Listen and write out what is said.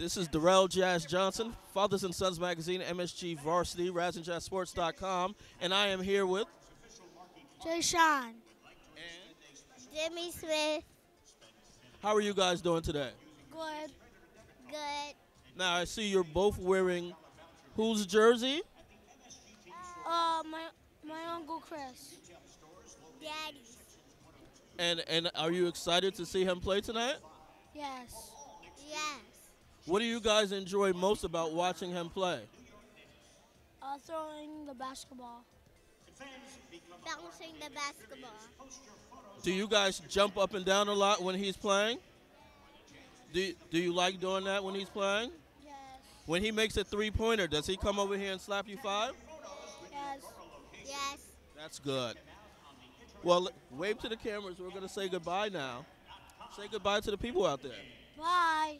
This is Darrell Jazz Johnson, Fathers and Sons Magazine, MSG Varsity, RazzandJazzSports.com, and I am here with Jay Sean. Jimmy Smith. How are you guys doing today? Good. Good. Now I see you're both wearing whose jersey? Uh, my my uncle Chris. Daddy's. And and are you excited to see him play tonight? Yes. Yes. What do you guys enjoy most about watching him play? Uh, throwing the basketball. Bouncing the basketball. Do you guys jump up and down a lot when he's playing? Do, do you like doing that when he's playing? Yes. When he makes a three pointer, does he come over here and slap you five? Yes. Yes. That's good. Well, wave to the cameras. We're going to say goodbye now. Say goodbye to the people out there. Bye.